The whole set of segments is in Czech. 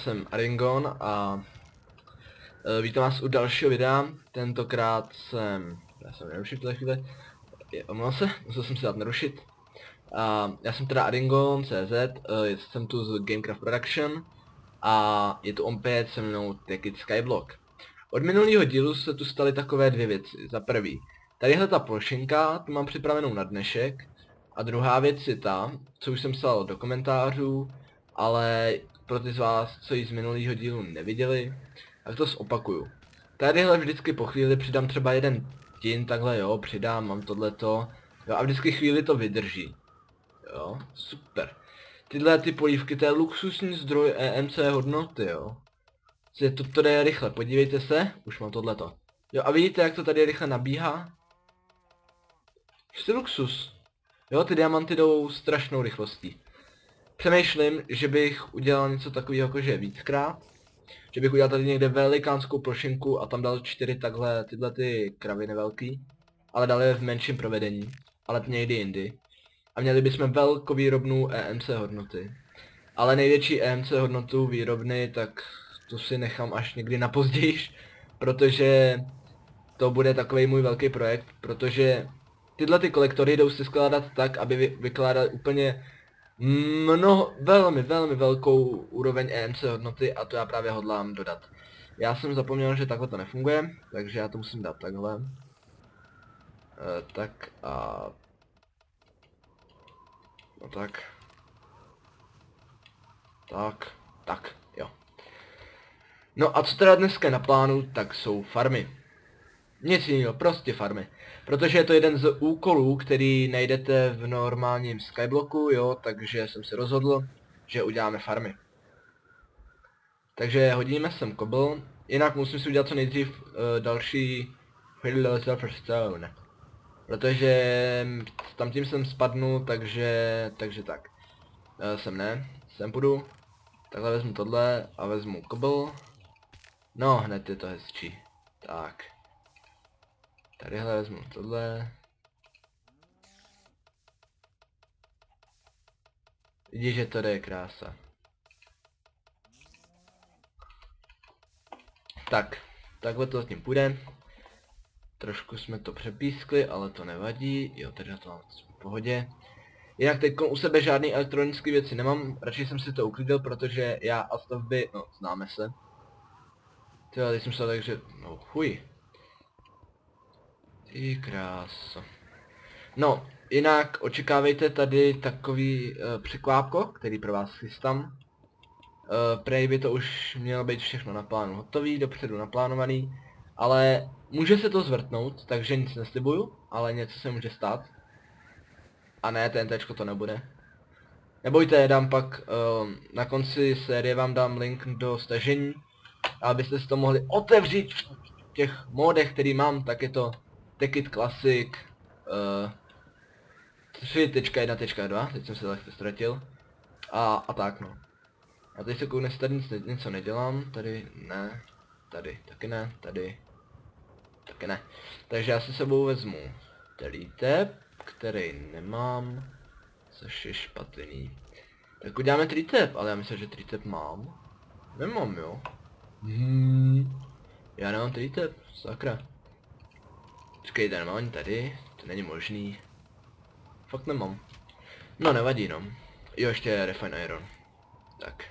jsem Aringon a e, vítám vás u dalšího videa. Tentokrát jsem, já jsem nerušit v tuhle chvíli, omlouvám se, musel jsem si dát nerušit. A já jsem teda Aringon, CZ, e, jsem tu z Gamecraft Production a je tu opět se mnou Tekit Skyblock. Od minulého dílu se tu staly takové dvě věci. Za prvý, tadyhle ta plošinka, tu mám připravenou na dnešek. A druhá věc je ta, co už jsem psal do komentářů, ale pro ty z vás, co ji z minulého dílu neviděli, tak to zopakuju. Tadyhle vždycky po chvíli přidám třeba jeden tin, takhle jo, přidám, mám tohleto, jo, a vždycky chvíli to vydrží. Jo, super. Tyhle ty polívky, to je luxusní zdroj EMC hodnoty, jo. Je to, to jde rychle, podívejte se, už mám tohleto. Jo, a vidíte, jak to tady rychle nabíhá? Prostě luxus. Jo, ty diamanty jdou strašnou rychlostí. Přemýšlím, že bych udělal něco takového jakože víckrát. Že bych udělal tady někde velikánskou plošinku a tam dal čtyři takhle tyhle ty kraviny velký. Ale dal je v menším provedení. Ale někdy jindy. A měli bychom velkovýrobnou EMC hodnoty. Ale největší EMC hodnotu výrobny, tak to si nechám až někdy na pozdějiš. Protože to bude takový můj velký projekt, protože tyhle ty kolektory jdou si skládat tak, aby vy, vykládali úplně mnoho, velmi, velmi velkou úroveň EMC hodnoty a to já právě hodlám dodat. Já jsem zapomněl, že takhle to nefunguje, takže já to musím dát takhle. E, tak a... No tak. Tak, tak, jo. No a co teda dneska na plánu, tak jsou farmy. Nic jiného, prostě farmy. Protože je to jeden z úkolů, který najdete v normálním skyblocku, jo, takže jsem se rozhodl, že uděláme farmy. Takže hodíme sem kobl, jinak musím si udělat co nejdřív uh, další Philosopher's Stone. Protože tam tím jsem spadnu, takže, takže tak. Uh, sem ne, sem půjdu. Takhle vezmu tohle a vezmu kobl. No, hned je to hezčí. Tak. Tadyhle vezmu tohle. Vidíš, že to je krása. Tak, takhle to zatím půjde. Trošku jsme to přepískli, ale to nevadí. Jo, teda to mám v pohodě. Jinak teď u sebe žádný elektronické věci nemám, radši jsem si to uklidil, protože já a stavby, no, známe se. Tyhle, teď jsem se tak, že, no, chuj. Ty kráso. No, jinak očekávejte tady takový uh, překvápko, který pro vás chystám. Uh, prej by to už mělo být všechno na plánu hotový, dopředu naplánovaný, ale může se to zvrtnout, takže nic neslibuju, ale něco se může stát. A ne, TNTčko to nebude. Nebojte, dám pak, uh, na konci série vám dám link do stažení, abyste si to mohli otevřít v těch modech, který mám, tak je to Tekit Classic uh, 3.1.2, teď jsem se lehce ztratil. A, a tak no. A teď se koukne, tady nic, něco nedělám, tady ne, tady taky ne, tady taky ne. Takže já si sebou vezmu telítep, který nemám, což je špatný. Tak uděláme tritep, ale já myslím, že tritep mám. Nemám jo. Hmm. Já nemám tritep, sakra. Počkej, normálně tady, to není možný. Fakt nemám. No nevadí no. Jo, ještě Refine Iron. Tak.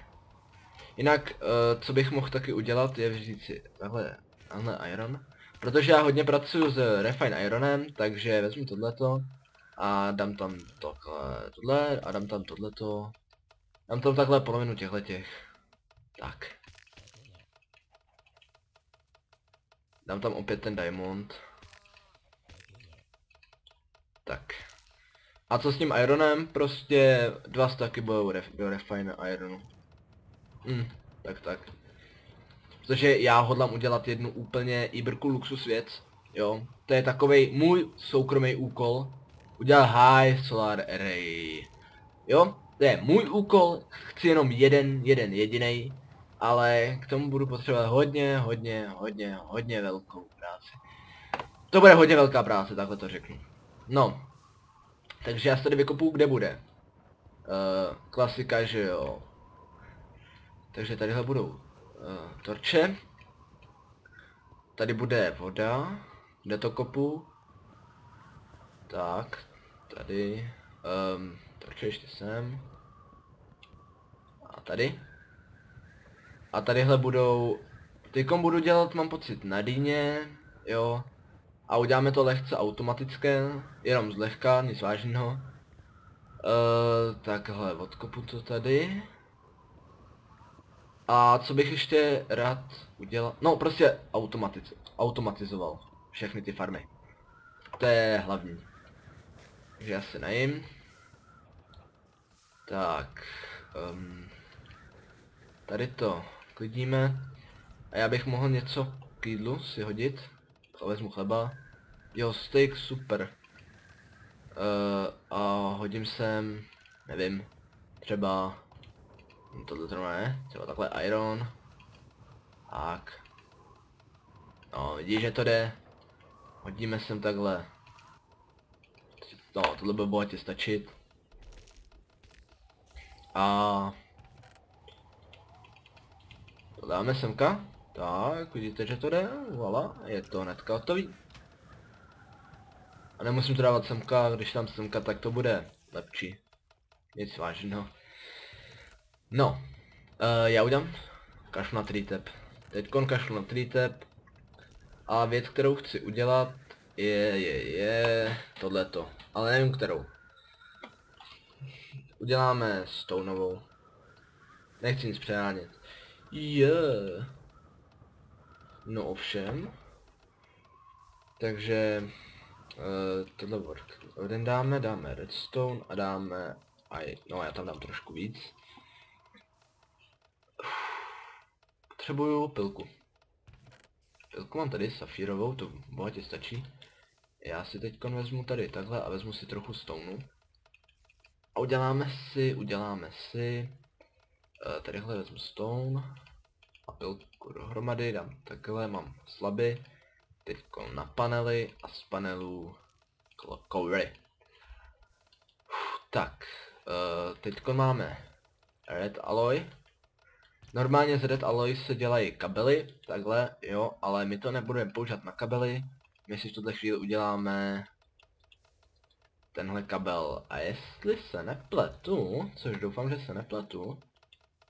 Jinak, uh, co bych mohl taky udělat, je vzít si takhle, takhle Iron. Protože já hodně pracuji s Refine Ironem, takže vezmu tohleto a dám tam tohle, tohle a dám tam tohleto. Dám tam takhle polovinu těchto těch. Tak. Dám tam opět ten diamond. Tak. A co s tím Ironem? Prostě dva staky budou ref, Refine Ironu. Hm, tak tak. Protože já hodlám udělat jednu úplně Iberku luxus věc. Jo, to je takový můj soukromý úkol. Udělat high solar array. Jo, to je můj úkol, chci jenom jeden, jeden jediný, ale k tomu budu potřebovat hodně, hodně, hodně, hodně velkou práci. To bude hodně velká práce, takhle to řeknu. No. Takže já se tady vykopu, kde bude. Uh, klasika, že jo. Takže tadyhle budou uh, torče. Tady bude voda. Kde to kopu? Tak, tady. Um, torče ještě sem. A tady. A tadyhle budou... Tykom budu dělat, mám pocit, na dýně, jo. A uděláme to lehce automatické, jenom zlehka, nic vážného. Uh, takhle, odkopu to tady. A co bych ještě rád udělal? No prostě automatiz automatizoval všechny ty farmy. To je hlavní. Takže já se najím. Tak. Um, tady to klidíme. A já bych mohl něco k jídlu si hodit. Vezmu chleba. Jo, steak, super. Uh, a hodím sem, nevím, třeba tohle to ne, třeba takhle iron. Tak. No, vidíš, že to jde. Hodíme sem takhle. No, tohle by bohatě stačit. A... To dáme semka. Tak, vidíte, že to jde. Voila, je to hnedka hotový. A nemusím to dávat semka, když tam semka, tak to bude lepší. Nic vážného. No, uh, já udělám kašlu na tritep. Teďkon kašlu na tritep. A věc, kterou chci udělat, je, je, je tohleto. Ale nevím kterou. Uděláme stoneovou. Nechci nic přehánět. Yeah. No ovšem. Takže uh, tohle work. Jeden dáme, dáme redstone a dáme aj, no já tam dám trošku víc. Potřebuju pilku. Pilku mám tady safírovou, to bohatě stačí. Já si teď vezmu tady takhle a vezmu si trochu stoneu. A uděláme si, uděláme si, uh, tadyhle vezmu stone a pilku dohromady, dám takhle, mám slaby, teď na panely a z panelů kovry. Tak, uh, teď máme red alloy. Normálně z red alloy se dělají kabely, takhle, jo, ale my to nebudeme používat na kabely. My si v tuto chvíli uděláme tenhle kabel. A jestli se nepletu, což doufám, že se nepletu,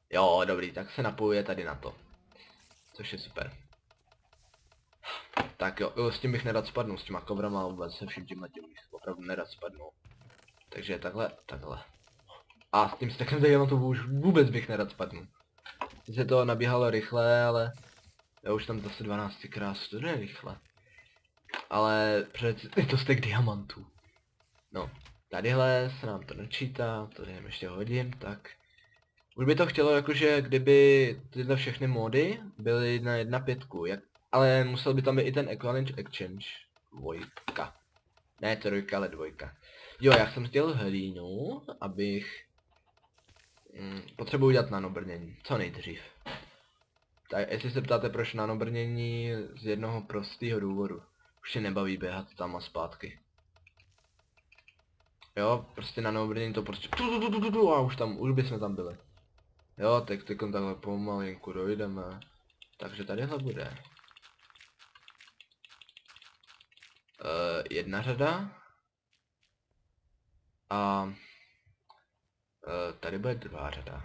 jo, dobrý, tak se napojuje tady na to. Což je super. Tak jo, jo, s tím bych nerad spadnul, s těma kovrama vůbec se vším tím bych opravdu nerad spadnul. Takže takhle, takhle. A s tím stekem to už vůbec bych nerad spadnul. Se to nabíhalo rychle, ale já už tam zase 12 krát to jde rychle. Ale před je to stek diamantů. No, tadyhle se nám to načítá, to jdeme ještě hodím, tak. Už by to chtělo jakože kdyby tyhle všechny mody byly na jedna pětku, jak, ale musel by tam být i ten Equivalent Exchange dvojka. Ne trojka, ale dvojka. Jo, já jsem chtěl hlínu, abych... Mm, potřebuji udělat nanobrnění, co nejdřív. Tak jestli se ptáte proč nanobrnění, z jednoho prostého důvodu. Už se nebaví běhat tam a zpátky. Jo, prostě nanobrnění to prostě... A už tam, už bychom tam byli. Jo, tak teď takhle pomalinku dojdeme. Takže tadyhle bude. Uh, jedna řada. A uh, tady bude druhá řada.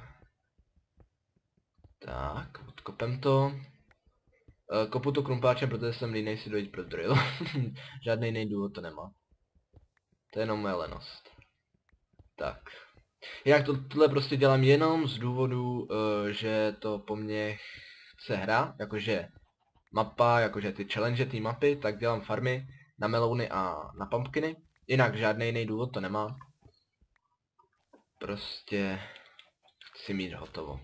Tak, odkopem to. Uh, kopu to krumpáčem, protože jsem línej si dojít pro drill. Žádný jiný důvod to nemá. To je jenom moje lenost. Tak. Jinak to, tohle prostě dělám jenom z důvodu, uh, že to po mně chce hra, jakože mapa, jakože ty challenge ty mapy, tak dělám farmy na melouny a na pumpkiny. Jinak žádný jiný důvod to nemá. Prostě chci mít hotovo.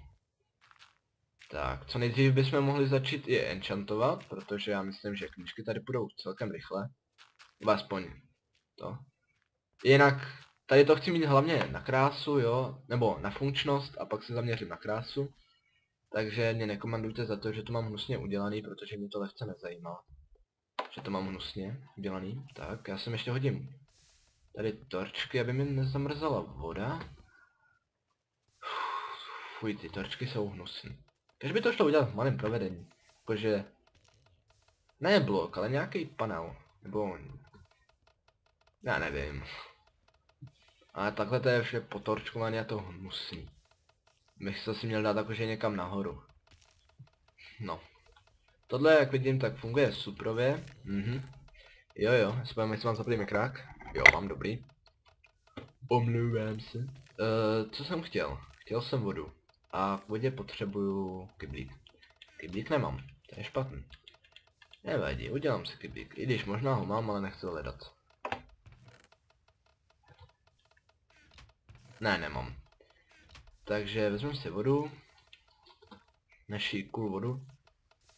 Tak, co nejdřív bychom mohli začít je enchantovat, protože já myslím, že knížky tady budou celkem rychle. Aspoň to. Jinak, tady to chci mít hlavně na krásu, jo, nebo na funkčnost a pak se zaměřím na krásu. Takže mě nekomandujte za to, že to mám hnusně udělaný, protože mě to lehce nezajímá. Že to mám hnusně udělaný. Tak, já jsem ještě hodím tady torčky, aby mi nezamrzala voda. Fuj, ty torčky jsou hnusný. Když by to šlo udělat v malém provedení. Jakože... Ne blok, ale nějaký panel. Nebo... Já nevím. Ale takhle to je vše potorčkované a to hnusný. Bych to si měl dát jakože někam nahoru. No. Tohle, jak vidím, tak funguje suprově. Mhm. Jo jo, spojím, jestli mám zaplý mikrák. Jo, mám dobrý. Omlouvám se. Uh, co jsem chtěl? Chtěl jsem vodu. A k vodě potřebuju kyblík. Kyblík nemám. To je špatný. Nevadí, udělám si kyblík. I když možná ho mám, ale nechci hledat. Ne, nemám. Takže vezmeme si vodu. Naší cool vodu.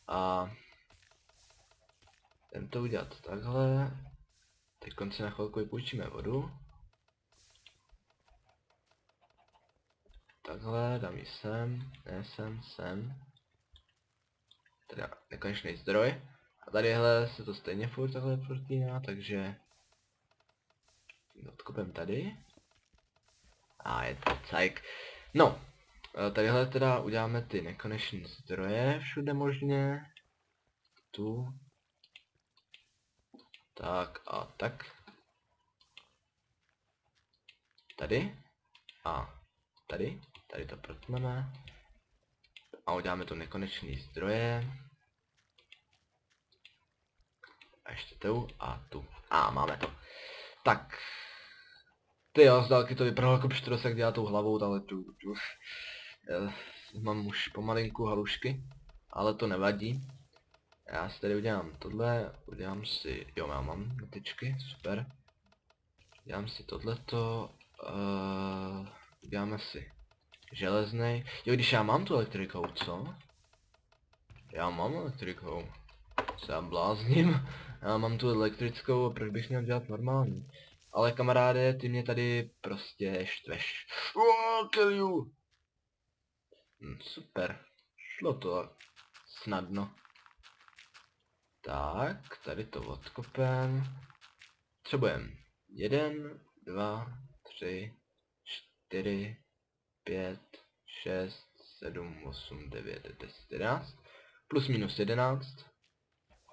A... Jdem to udělat takhle. Teď konce na chvilku vypůjčíme vodu. Takhle, dám ji sem, ne sem, sem. Teda nekonečný zdroj. A tadyhle se to stejně furt takhle protíná, takže... Odkopem tady. A je to cajk. No, e, tadyhle teda uděláme ty nekonečné zdroje všude možně. Tu. Tak a tak. Tady. A tady. Tady to protneme. A uděláme to nekonečné zdroje. A ještě tu a tu. A máme to. Tak, ty jo, z dálky to vypadalo jako pštros, jak dělá tou hlavou, ale tu, tu. Já mám už pomalinku halušky, ale to nevadí. Já si tady udělám tohle, udělám si, jo já mám tyčky, super. Udělám si tohleto, uh, uděláme si železný. Jo, když já mám tu elektrikou, co? Já mám elektrikou. Co já blázním? Já mám tu elektrickou, proč bych měl dělat normální? Ale kamaráde, ty mě tady prostě štveš. Oh, kill you. Hm, super. Šlo to snadno. Tak, tady to odkopem. Potřebujeme jeden, dva, tři, čtyři, pět, šest, sedm, osm, devět, deset, jedenáct. Plus minus jedenáct.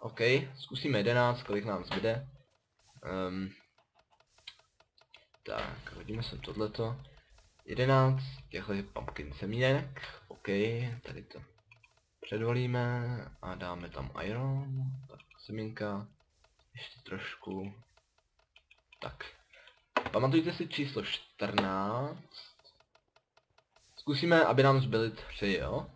OK, zkusíme jedenáct, kolik nám zbyde. Um, tak, hodíme sem tohleto. 11 těchto pumpkin semínek. OK, tady to předvolíme a dáme tam iron. Tak, semínka. Ještě trošku. Tak. Pamatujte si číslo 14. Zkusíme, aby nám zbyly 3, jo?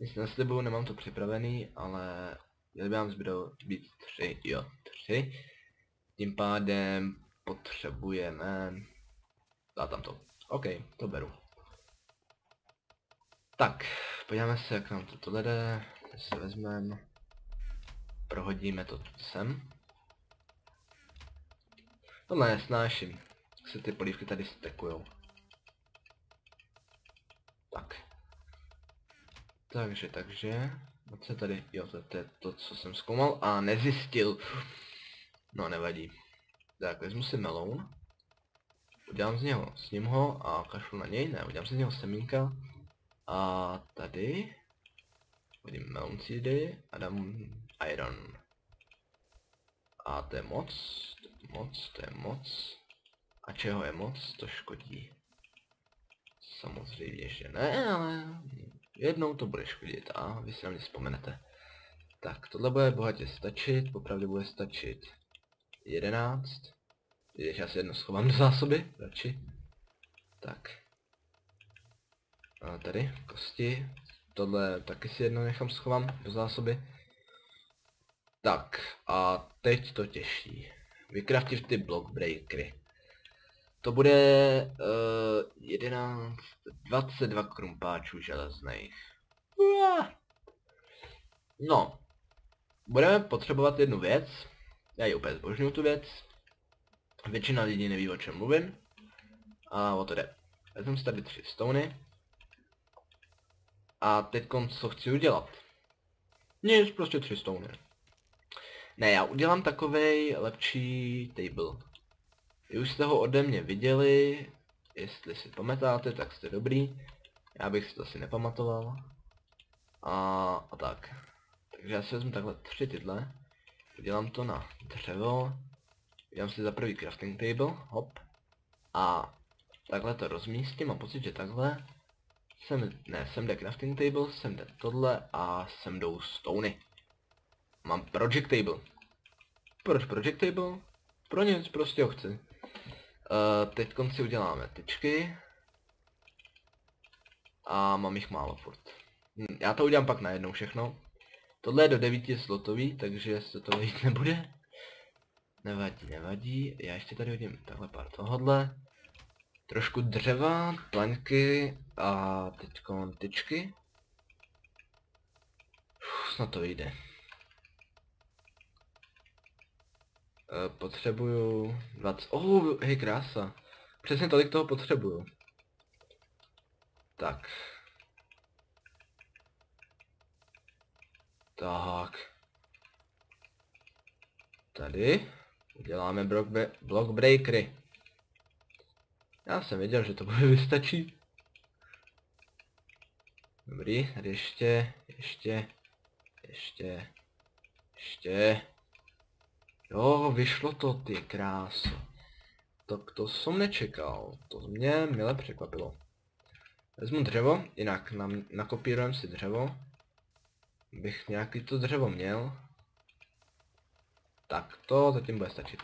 Myslím, neslibuju, nemám to připravený, ale měli by nám zbydou být 3, jo, 3. Tím pádem potřebujeme... Dá tam to. OK, to beru. Tak, podíváme se, jak nám to tohle jde. Se vezmeme. Prohodíme to sem. Tohle nesnáším. Jak se ty polívky tady stekujou. Tak. Takže, takže... Co tady... Jo, to, to je to, co jsem zkoumal a nezjistil. No, nevadí. Tak, vezmu si meloun. Udělám z něho, sním ho a kašlu na něj, ne, udělám si z něho semínka. A tady hodím melon seedy a dám iron. A to je moc, to je moc, to je moc. A čeho je moc, to škodí. Samozřejmě, že ne, ale jednou to bude škodit a vy si na mě vzpomenete. Tak, tohle bude bohatě stačit, popravdě bude stačit 11. Když já si jedno schovám do zásoby, radši. Tak. A tady, kosti. Tohle taky si jedno nechám schovám do zásoby. Tak, a teď to těžší. Vykraftit ty block breakery. To bude uh, 11, 22 krumpáčů železných. No, budeme potřebovat jednu věc, já ji úplně zbožňuju tu věc. Většina lidí neví o čem mluvím. A o to jde. Vezmu si tady tři stony. A teď co chci udělat? Nic, prostě tři stony. Ne, já udělám takovej lepší table. Vy už jste ho ode mě viděli, jestli si pamatáte, tak jste dobrý. Já bych si to asi nepamatoval. A, a tak. Takže já si vezmu takhle tři tyhle. Udělám to na dřevo. Udělám si za prvý crafting table, hop. A takhle to rozmístím, mám pocit, že takhle. Sem, ne, sem jde crafting table, sem jde tohle a sem jdou stony. Mám project table. Proč project table? Pro nic, prostě ho chci. Uh, teď si uděláme tyčky. A mám jich málo furt. Hm, já to udělám pak najednou všechno. Tohle je do 9 slotový, takže se to vejít nebude. Nevadí, nevadí. Já ještě tady hodím takhle pár tohodle. Trošku dřeva, plaňky a teď tyčky. Uf, snad to vyjde. E, potřebuju 20... Oh, hej, krása. Přesně tolik toho potřebuju. Tak. Tak. Tady. Děláme block, block breakery. Já jsem věděl, že to bude vystačit. Dobrý, tady ještě, ještě, ještě, ještě. Jo, vyšlo to, ty kráso. Tak to jsem nečekal, to mě mile překvapilo. Vezmu dřevo, jinak nakopírujeme si dřevo. Bych nějaký to dřevo měl. Tak to zatím bude stačit.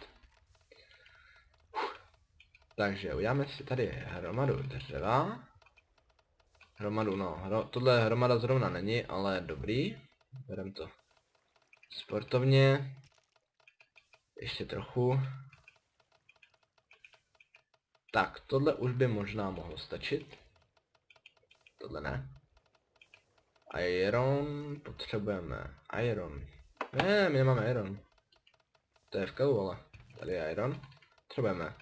Takže uděláme si tady hromadu dřeva. Hromadu, no, hro, tohle hromada zrovna není, ale dobrý. Berem to sportovně. Ještě trochu. Tak, tohle už by možná mohlo stačit. Tohle ne. Iron, potřebujeme iron. Ne, my nemáme iron. To je v kalu, ale tady je iron. Potřebujeme.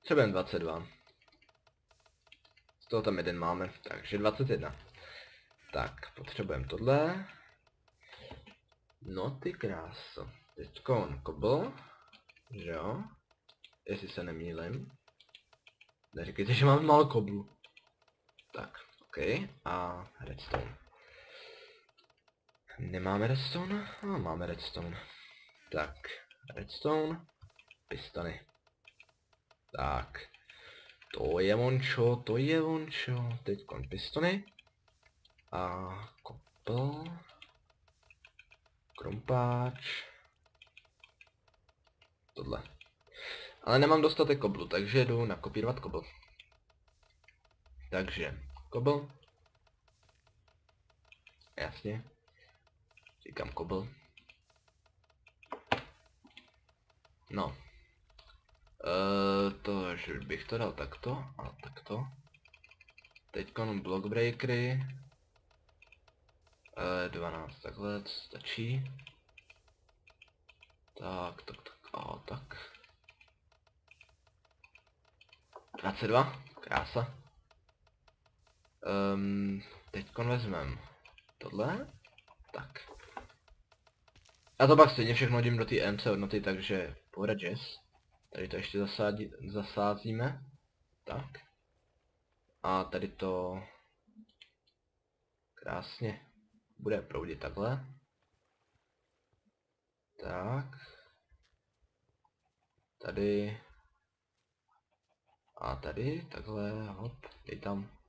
Potřebujeme 22. Z toho tam jeden máme, takže 21. Tak, potřebujeme tohle. No ty kráso. Teďkon kobl. Že jo? Jestli se nemýlim. Neříkejte, že mám málo koblu. Tak, OK. A redstone. Nemáme redstone? A máme redstone. Tak, redstone, pistony. Tak, to je vončo, to je vončo, teď pistony. A kopl. Krompáč. Tohle. Ale nemám dostatek koblu, takže jdu nakopírovat kobl. Takže, kobl. Jasně. Říkám kobl. No. Uh, to, že bych to dal takto a takto. Teďkon block breakery. Uh, 12 takhle, stačí. Tak, tak, tak, a tak. 22, krása. Um, teďkon vezmem tohle. Tak. A to pak stejně všechno hodím do té MC hodnoty, takže pohoda jazz. Tady to ještě zasádí, zasázíme. Tak. A tady to krásně bude proudit takhle. Tak. Tady. A tady, takhle, hop, dej tam.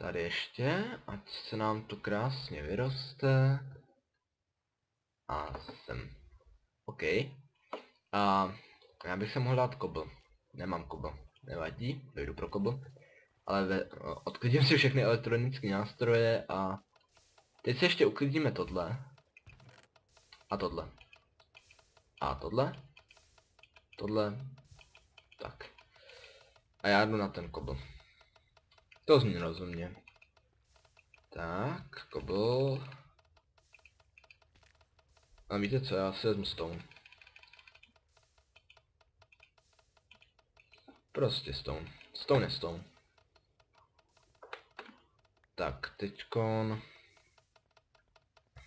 Tady ještě, ať se nám to krásně vyroste. A sem. OK. A já bych se mohl dát kobl. Nemám kobl. Nevadí, dojdu pro kobl. Ale ve, odklidím si všechny elektronické nástroje a... Teď se ještě uklidíme tohle. A tohle. A tohle. Tohle. Tak. A já jdu na ten kobl. To zní rozumně. Tak, kobl. A víte co, já si vezmu stone. Prostě stone. Stone je stone. Tak, teďkon...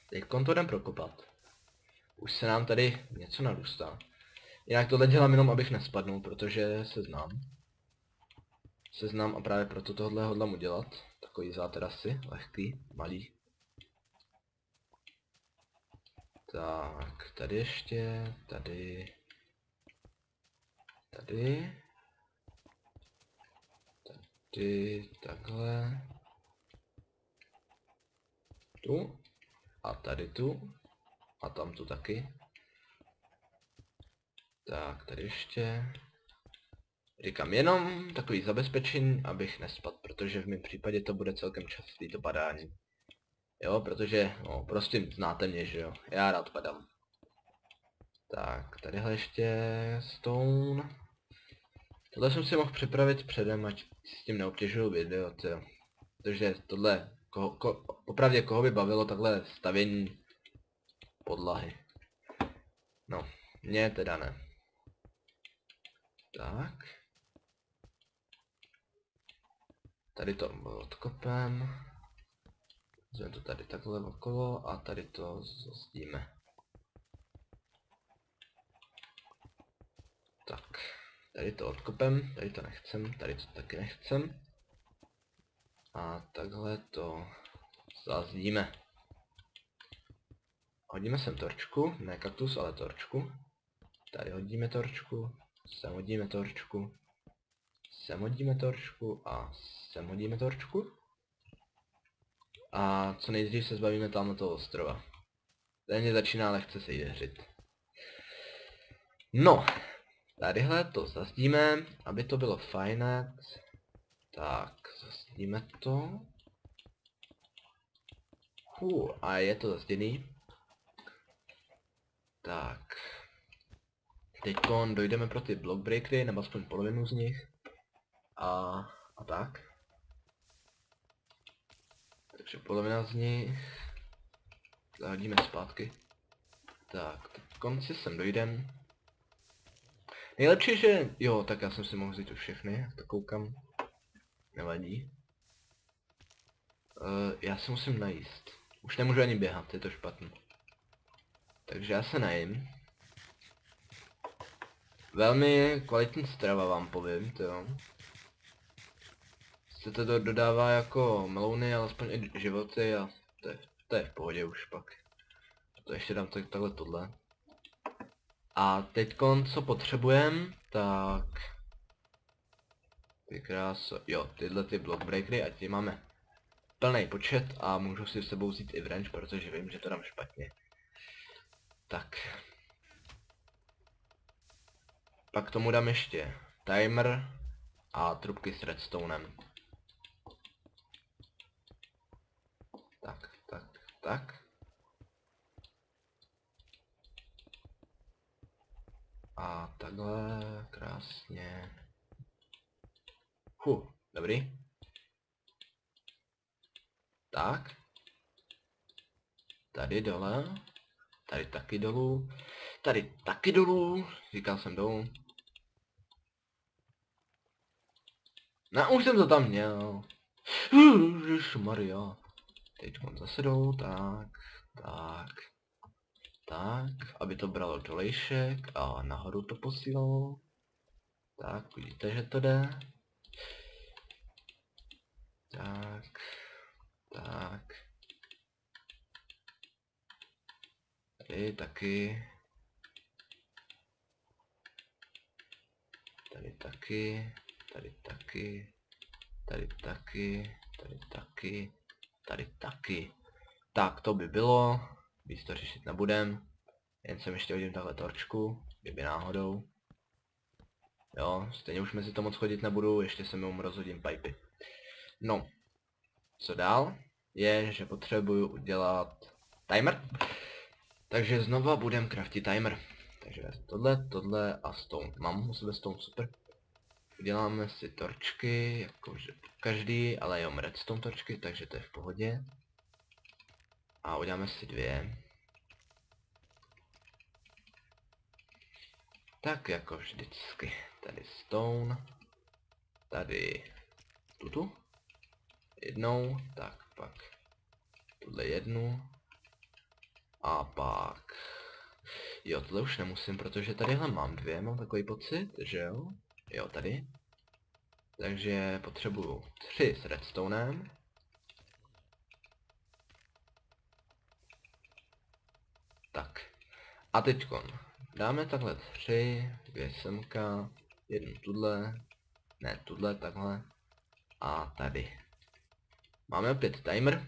Teďkon to jdem prokopat. Už se nám tady něco narůstá. Jinak tohle dělám jenom, abych nespadnul, protože se znám. Seznam a právě proto tohle hodlám udělat. Takový záterasy, lehký, malý. Tak, tady ještě, tady, tady, tady, takhle, tu a tady tu a tam tu taky. Tak, tady ještě. Říkám jenom takový zabezpečení, abych nespad, protože v mém případě to bude celkem častý to padání. Jo, protože, no, prostě znáte mě, že jo, já rád padám. Tak, tadyhle ještě stone. Tohle jsem si mohl připravit předem, ať s tím neobtěžuju video, tyjo. Protože tohle, koho, ko, popravdě koho by bavilo takhle stavění podlahy. No, mě teda ne. Tak. Tady to odkopem. Vezmeme to tady takhle okolo a tady to zazdíme. Tak, tady to odkopem, tady to nechcem, tady to taky nechcem. A takhle to zazdíme. Hodíme sem torčku, ne kaktus, ale torčku. Tady hodíme torčku, sem hodíme torčku, sem hodíme torčku a sem hodíme torčku. A co nejdřív se zbavíme tam toho ostrova. Ten mě začíná lehce se jeřit. No, tadyhle to zazdíme, aby to bylo fajné. Tak, zazdíme to. Uh, a je to zazděný. Tak. Teď dojdeme pro ty block breakery, nebo aspoň polovinu z nich. A, a tak. Takže polovina z nich zahodíme zpátky. Tak, konci sem dojdem. Nejlepší, že... Jo, tak já jsem si mohl vzít už všechny, to koukám. Nevadí. Uh, já se musím najíst. Už nemůžu ani běhat, je to špatný. Takže já se najím. Velmi kvalitní strava vám povím, to jo se to dodává jako melouny, alespoň životy a to je, to je v pohodě už pak. To ještě dám tak, takhle tohle. A teď co potřebujem, tak... Ty krás, jo, tyhle ty block breakery, a ti máme plný počet a můžu si s sebou vzít i wrench, protože vím, že to dám špatně. Tak. Pak tomu dám ještě timer a trubky s redstonem. Tak. A takhle krásně. Hu, dobrý. Tak. Tady dole. Tady taky dolů. Tady taky dolů. Říkal jsem dolů. No, už jsem to tam měl. Maria. Teď zase dolů, tak, tak, tak, aby to bralo dolejšek a nahoru to posílalo. Tak, vidíte, že to jde. Tak, tak. Tady taky. Tady taky, tady taky, tady taky, tady taky. Tady taky. Tak, to by bylo. Víc to řešit nebudem. Jen jsem ještě hodím takhle torčku, kdyby náhodou. Jo, stejně už mezi to moc chodit nebudu, ještě se mi rozhodím pipy. No, co dál? Je, že potřebuju udělat timer. Takže znova budem craftit timer. Takže tohle, tohle a stone. Mám u sebe stone, super. Uděláme si torčky, jakože každý, ale jenom redstone torčky, takže to je v pohodě. A uděláme si dvě. Tak jako vždycky. Tady stone. Tady tutu. Jednou, tak pak tuhle jednu. A pak... Jo, tohle už nemusím, protože tadyhle mám dvě, mám takový pocit, že jo? Jo, tady. Takže potřebuju tři s redstonem. Tak. A teďkon. Dáme takhle tři, dvě semka, jednu tudle, ne tudle, takhle. A tady. Máme opět timer.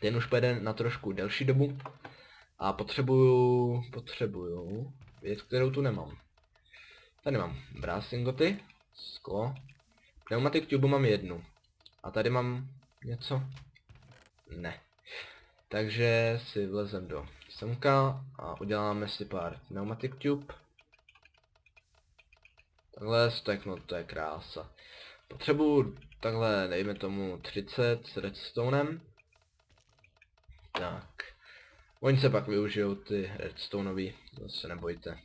Ten už půjde na trošku delší dobu. A potřebuju, potřebuju věc, kterou tu nemám. Tady mám brásingoty, sklo. Pneumatic tube mám jednu. A tady mám něco? Ne. Takže si vlezem do semka a uděláme si pár pneumatic tube. Takhle steknout, to je krása. Potřebuju takhle, dejme tomu 30 s redstonem. Tak. Oni se pak využijou ty redstoneový, zase nebojte,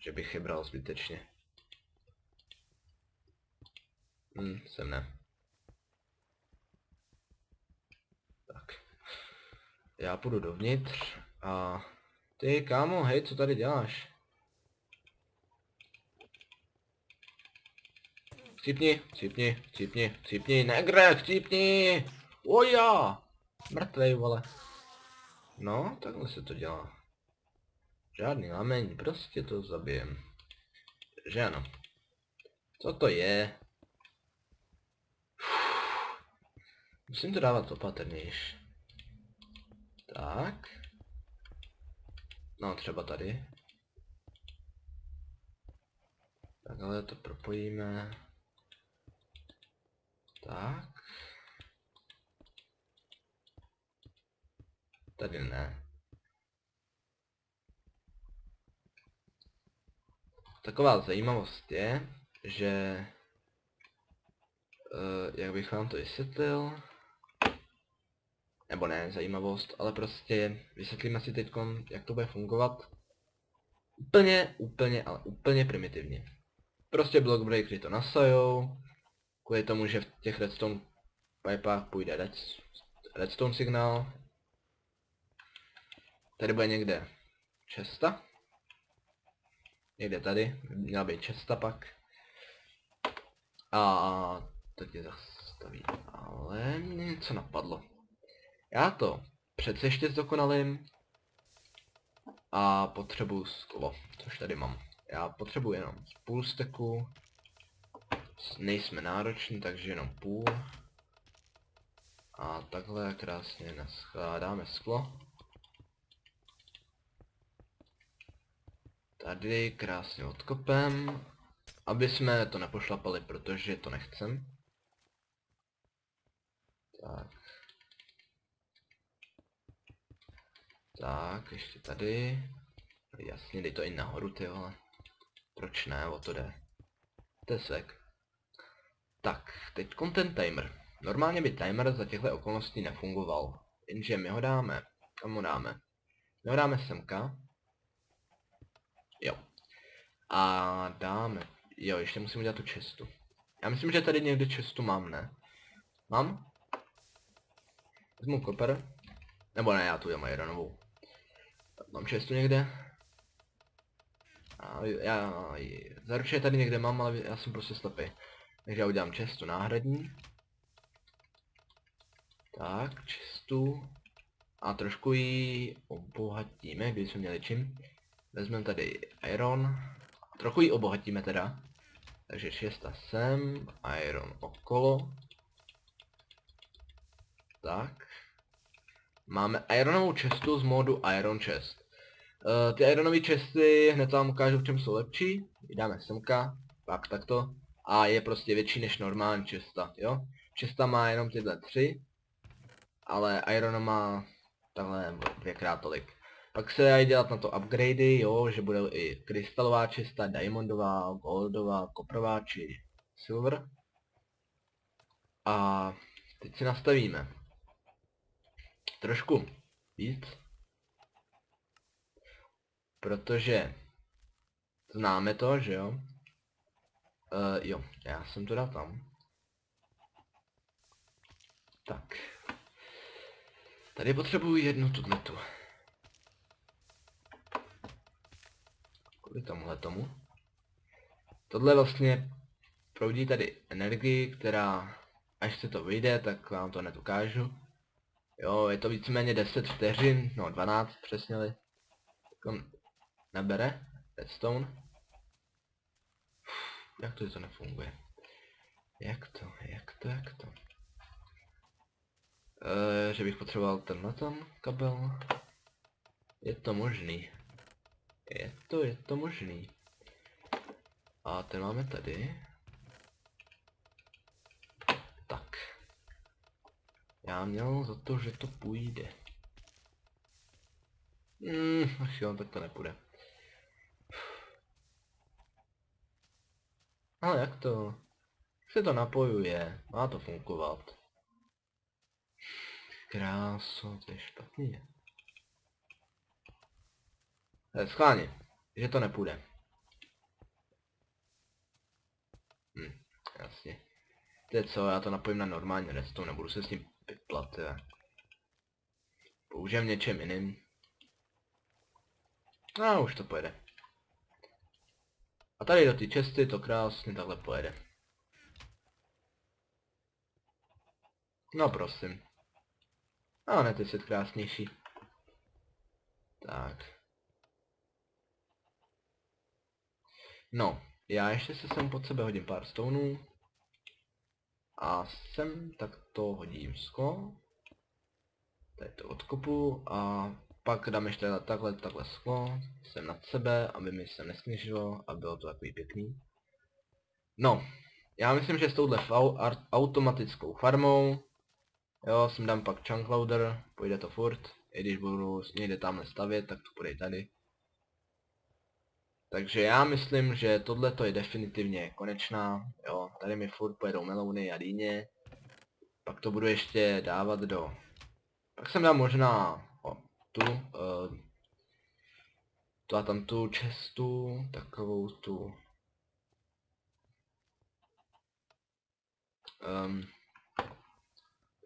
že bych je bral zbytečně. Hm, sem ne. Tak. Já půjdu dovnitř a... Ty kámo, hej, co tady děláš? Chcípni, chcípni, chcípni, chcípni, negre, chcípni! Oja! Mrtvej, vole. No, takhle se to dělá. Žádný lameň, prostě to zabijem. Že ano. Co to je? Musím to dávat opatrnější. Tak. No, třeba tady. Takhle to propojíme. Tak. Tady ne. Taková zajímavost je, že... Uh, jak bych vám to vysvětlil? Nebo ne, zajímavost, ale prostě vysvětlíme si teď, jak to bude fungovat. Úplně, úplně, ale úplně primitivně. Prostě block breakery to nasajou, kvůli tomu, že v těch redstone pipách půjde redstone signál, Tady bude někde česta. Někde tady, měla být česta pak. A teď je zastaví, ale mě něco napadlo. Já to přece ještě zdokonalím. A potřebuju sklo, což tady mám. Já potřebuji jenom půl steku. Nejsme nároční, takže jenom půl. A takhle krásně naskládáme sklo. Tady krásně odkopem, aby jsme to nepošlapali, protože to nechcem. Tak. Tak, ještě tady. Jasně, dej to i nahoru, ty vole. Proč ne, o to jde. Tesek. Tak, teď content timer. Normálně by timer za těchto okolností nefungoval. Jenže my ho dáme. Kam ho dáme? My ho dáme semka. Jo. A dáme. Jo, ještě musím udělat tu čestu. Já myslím, že tady někde čestu mám, ne? Mám? Vezmu koper. Nebo ne, já tu mám ironovou. Mám čestu někde? A já, zaručně tady někde mám, ale já jsem prostě slepý. Takže já udělám čestu náhradní. Tak, čestu. A trošku ji obohatíme, když jsme měli čím. Vezmeme tady iron. Trochu ji obohatíme teda. Takže 6 sem, iron okolo. Tak. Máme ironovou chestu z modu Iron Chest. Uh, ty ironové chesty hned vám ukážu v čem jsou lepší. Dáme semka, pak takto. A je prostě větší než normální chesta, jo. Chesta má jenom tyhle tři. Ale iron má takhle dvěkrát tolik. Pak se dají dělat na to upgradey, jo, že bude i krystalová čista, diamondová, goldová, koprová či silver. A teď si nastavíme trošku víc, protože známe to, že jo? Uh, jo, já jsem to dal tam. Tak. Tady potřebuji jednu tudletu. kvůli tomuhle tomu. Tohle vlastně proudí tady energii, která až se to vyjde, tak vám to hned ukážu. Jo, je to víceméně 10 vteřin, no 12 přesně. Tak on nebere redstone. Jak to, že to nefunguje? Jak to, jak to, jak to? E, že bych potřeboval tenhle tam kabel. Je to možný. Je to, je to možný. A ten máme tady. Tak. Já měl za to, že to půjde. Hmm, ach jo, tak to nepůjde. Ale jak to? Se to napojuje? Má to fungovat. Kráso, to je špatně. Schválně, že to nepůjde. Hm, jasně. To je co, já to napojím na normální redstone, nebudu se s ním vyplat, jo. Použijem něčem jiným. A už to pojede. A tady do ty česty to krásně takhle pojede. No prosím. A ne, ty svět krásnější. Tak. No, já ještě se sem pod sebe hodím pár stoneů. A sem tak to hodím sklo. Tady to odkopu a pak dám ještě takhle, takhle sklo, sem nad sebe, aby mi se nesněžilo a bylo to takový pěkný. No, já myslím, že s touhle automatickou farmou, jo, sem dám pak chunk loader, půjde to furt, i když budu někde tamhle stavět, tak to půjde tady. Takže já myslím, že tohle je definitivně konečná, jo, tady mi furt pojedou melouny a dýně. Pak to budu ještě dávat do... Pak jsem dám možná o, tu, uh, tu a tam tu čestu, takovou tu... Um,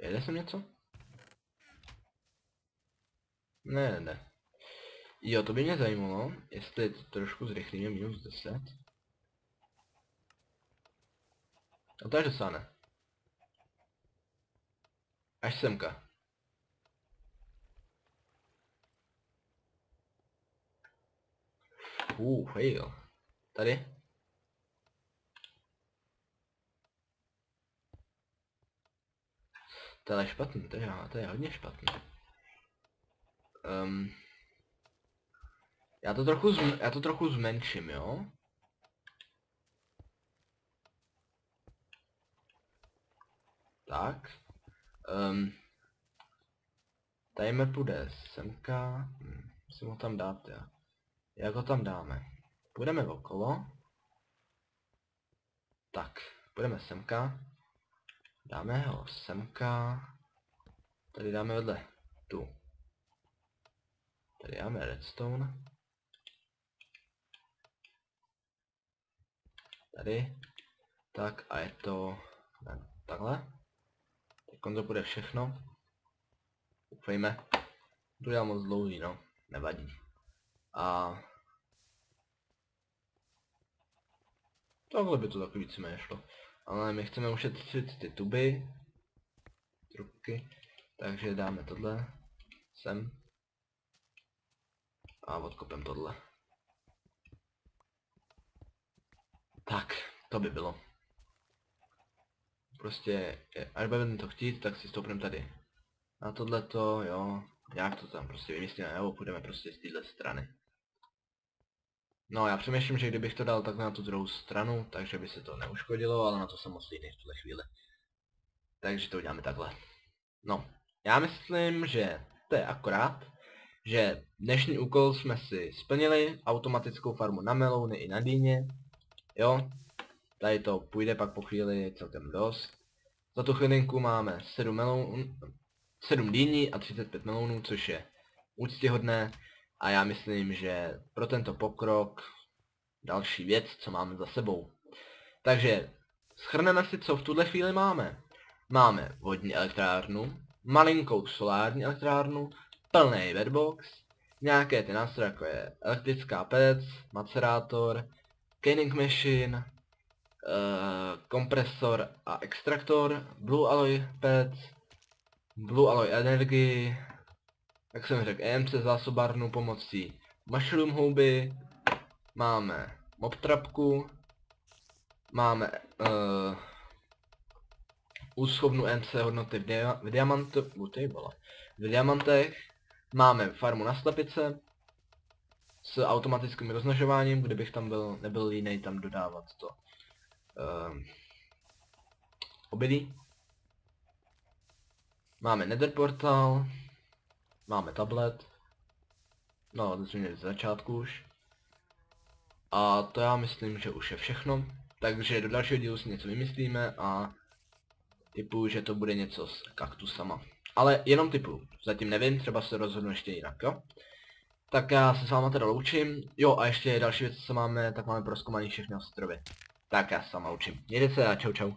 jede sem něco? Ne, ne, ne. Jo, to by mě zajímalo, jestli to trošku zrychlíme minus 10. A to až dosáhne. Až semka. Uh, fail. Tady? To je špatný, to je, to je hodně špatný. Um, já to trochu, zm já to trochu zmenším, jo? Tak. Um, tady mi půjde semka. Hm, musím ho tam dát, já. Jak ho tam dáme? Půjdeme okolo. Tak, půjdeme semka. Dáme ho semka. Tady dáme vedle tu. Tady dáme redstone. Tady. Tak a je to takhle. Teď to bude všechno. Doufejme. To je moc dlouhý, no. Nevadí. A... Takhle by to takový víceméně šlo. Ale my chceme ušetřit ty tuby. Trubky. Takže dáme tohle. Sem. A odkopem tohle. Tak, to by bylo. Prostě, až budeme to chtít, tak si stoupneme tady. Na tohleto, jo, jak to tam prostě vymyslíme, nebo půjdeme prostě z téhle strany. No, já přemýšlím, že kdybych to dal takhle na tu druhou stranu, takže by se to neuškodilo, ale na to jsem moc v tuhle chvíli. Takže to uděláme takhle. No, já myslím, že to je akorát, že dnešní úkol jsme si splnili, automatickou farmu na melouny i na dýně, Jo, tady to půjde pak po chvíli celkem dost. Za tu chvilinku máme 7 meloun, 7 dýní a 35 melounů, což je úctyhodné. A já myslím, že pro tento pokrok další věc, co máme za sebou. Takže schrneme si, co v tuhle chvíli máme. Máme vodní elektrárnu, malinkou solární elektrárnu, plný bedbox, nějaké ty nástroje, jako je elektrická pec, macerátor, Canning Machine, kompresor a extraktor, Blue Alloy Pets, Blue Alloy Energy, jak jsem řekl, EMC zásobárnu pomocí Mushroom houby, máme Mob trapku, máme uh, úschovnu MC hodnoty v, dia v diamantu, v diamantech, máme farmu na slepice, s automatickým rozmnožováním, kdybych tam byl, nebyl jiný tam dodávat to um, obilí. Máme nether portal, máme tablet, no to jsme měli z začátku už. A to já myslím, že už je všechno. Takže do dalšího dílu si něco vymyslíme a typu, že to bude něco s kaktusama. Ale jenom typu, zatím nevím, třeba se rozhodnu ještě jinak, jo? Tak já se s váma teda loučím. Jo a ještě další věc, co máme, tak máme proskoumaný všechny ostrovy. Tak já se s váma loučím. Mějte se a čau čau.